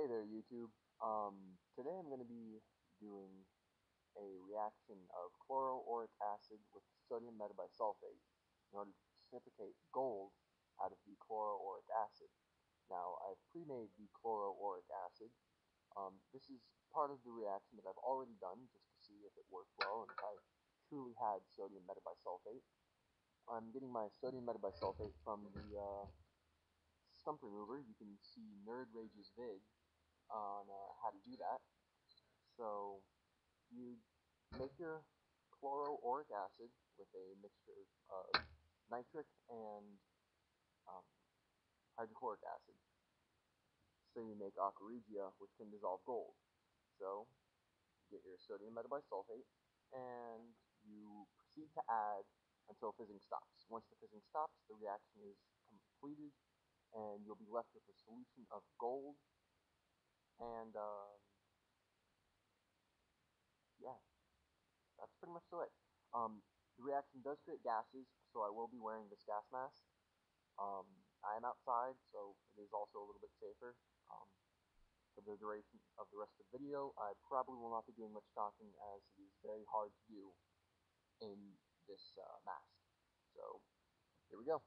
Hey there YouTube. Um, today I'm going to be doing a reaction of chloroauric acid with sodium metabisulfate in order to precipitate gold out of the chloroauric acid. Now I've pre-made the chloroauric acid. Um, this is part of the reaction that I've already done just to see if it worked well and if I truly had sodium metabisulfate. I'm getting my sodium metabisulfate from the uh, stump remover. You can see NurdRage's vid on uh, how to do that. So you make your chloroauric acid with a mixture of nitric and um, hydrochloric acid. So you make aqua regia, which can dissolve gold. So you get your sodium metabisulfate, and you proceed to add until fizzing stops. Once the fizzing stops, the reaction is completed, and you'll be left with a solution of gold and um, yeah, that's pretty much it. Um, the reaction does create gases, so I will be wearing this gas mask. Um, I am outside, so it is also a little bit safer. Um, for the duration of the rest of the video, I probably will not be doing much talking as it is very hard to do in this uh, mask. So, here we go.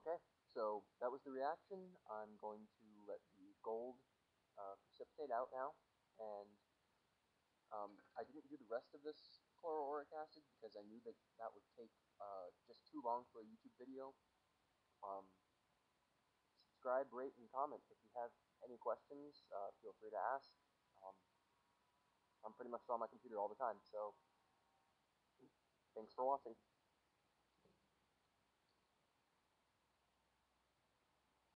Okay, so that was the reaction. I'm going to let the gold uh, precipitate out now, and um, I didn't do the rest of this chloroauric acid because I knew that that would take uh, just too long for a YouTube video. Um, subscribe, rate, and comment. If you have any questions, uh, feel free to ask. Um, I'm pretty much on my computer all the time, so thanks for watching.